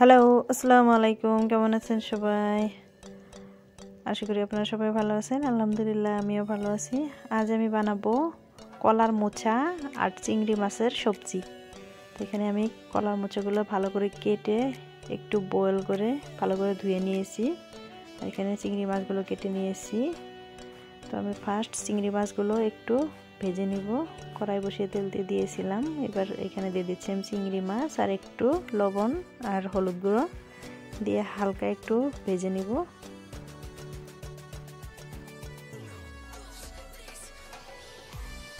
Hello আসসালামু আলাইকুম। কেমন আছেন সবাই? আশা করি আপনারা সবাই ভালো আছেন। আলহামদুলিল্লাহ, আমিও ভালো আছি। আজ আমি বানাবো কলার মোচা আর চিংড়ি মাছের সবজি। তো এখানে আমি কলার মোচাগুলো ভালো করে কেটে একটু বয়েল করে ভালো করে ধুয়ে নিয়েছি। এখানে চিংড়ি মাছগুলো কেটে নিয়েছি। তো আমি ফার্স্ট চিংড়ি মাছগুলো একটু ভেজে নিব। কড়াই বসিয়ে তেল দিয়ে দিয়েছিলাম। এবার এখানে দিয়ে দিচ্ছি আমি চিংড়ি মাছ আর একটু লবণ আর হলুদ গুঁড়ো দিয়ে হালকা একটু ভেজে নিব।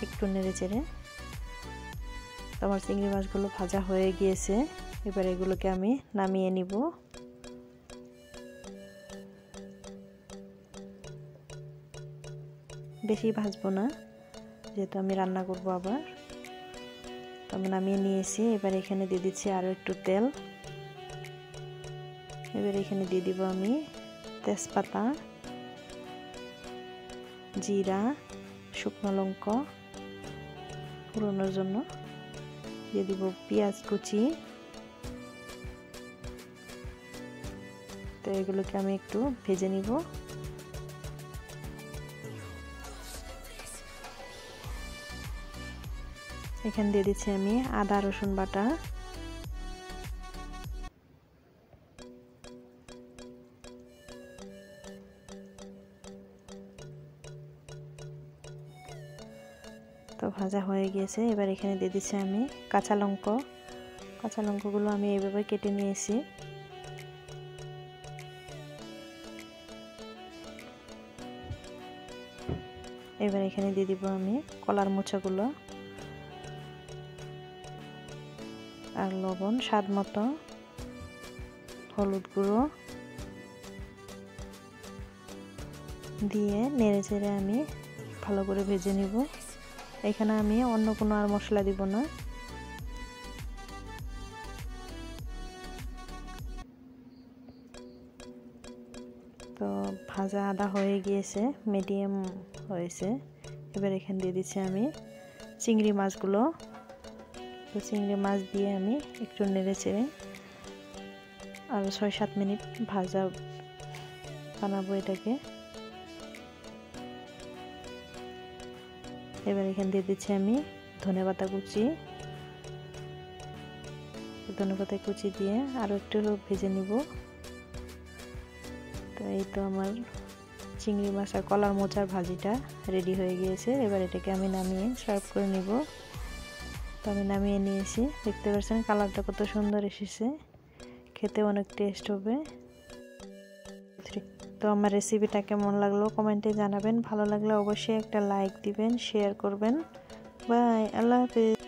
একটু নেড়ে চেড়ে। আমার চিংড়ি মাছগুলো ভাজা হয়ে গিয়েছে। এবার এগুলোকে আমি নামিয়ে নিব। বেশি ভাজবো না। যেহেতু আমি রান্না করব আবার, তো আমি নিয়েছি। এবার এখানে দিয়ে দিচ্ছি আরও একটু তেল। এবার এখানে দিয়ে দিব আমি তেজপাতা, জিরা, শুকনো লঙ্কা পুরোনোর জন্য। দিয়ে দিব পেঁয়াজ কুচি। তো এগুলোকে আমি একটু ভেজে নিব। এখানে দিয়ে দিচ্ছি আমি আদা, রসুন বাটা। তো ভাজা হয়ে গিয়েছে। এবার এখানে দিয়ে দিচ্ছি আমি কাঁচা লঙ্কা। কাঁচা লঙ্কাগুলো আমি এইভাবে কেটে নিয়েছি। এবার এখানে দিয়ে দিব আমি কলার মোচাগুলো। আর লবণ, স্বাদ মতো। হলুদ গুঁড়ো। দিয়ে নেড়ে চেড়ে আমি ভালো করে ভেজে নিব। এখানে আমি অন্য কোনো আর মশলা দিব না। তো ভাজা আদা হয়ে গিয়েছে মিডিয়াম হয়েছে। এবার এখানে দিয়ে দিচ্ছি আমি চিংড়ি মাছগুলো। তো চিংড়ি মাছ দিয়ে আমি একটু নেড়ে চেড়ে আরও ছয় সাত মিনিট ভাজা বানাবো এটাকে। এবার এখানে দিয়ে দিচ্ছি আমি ধনে পাতা কুচি। ধনে পাতা কুচি দিয়ে আরও একটু ভেজে নিব। তো এই তো আমার চিংড়ি মাছ আর কলার মোচার ভাজিটা রেডি হয়ে গিয়েছে। এবার এটাকে আমি নামিয়ে সার্ভ করে নিব। তো আমি নামিয়ে নিয়েছি। দেখতে পাচ্ছেন কালারটা কত সুন্দর এসেছে। খেতে অনেক টেস্ট হবে। তো আমার রেসিপিটা কেমন লাগল কমেন্টে জানাবেন। ভালো লাগলে অবশ্যই একটা লাইক দিবেন শেয়ার করবেন। বাই আল্লাহ হাফিজ।